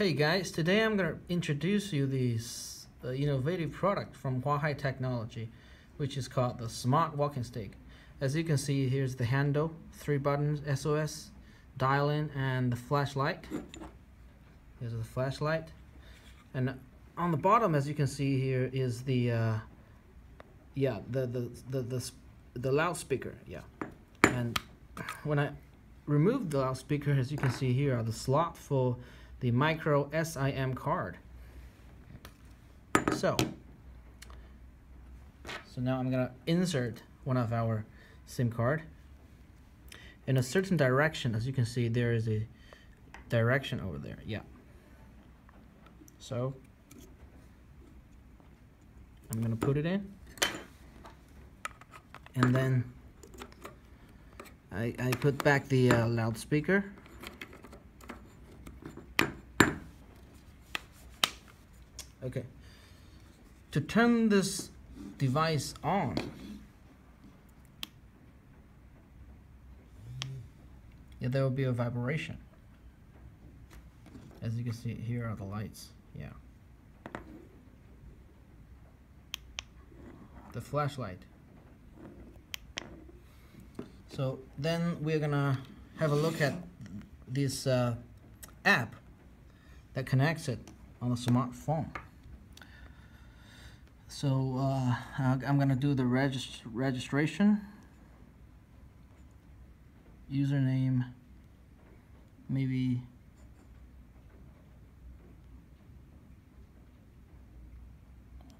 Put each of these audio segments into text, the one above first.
Hey guys, today I'm going to introduce you this uh, innovative product from Huahai Technology, which is called the Smart Walking Stick. As you can see, here's the handle, three buttons, SOS, dial in, and the flashlight. Here's the flashlight. And on the bottom, as you can see here, is the, uh, yeah, the, the, the, the, the loudspeaker, yeah. And when I remove the loudspeaker, as you can see here, are the slot for the micro SIM card. So, so now I'm gonna insert one of our SIM card in a certain direction. As you can see, there is a direction over there. Yeah. So I'm gonna put it in, and then I I put back the uh, loudspeaker. Okay. To turn this device on, yeah, there will be a vibration. As you can see, here are the lights. Yeah. The flashlight. So then we're gonna have a look at this uh, app that connects it on the smartphone. So uh, I'm gonna do the regist registration. Username maybe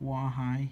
Huahai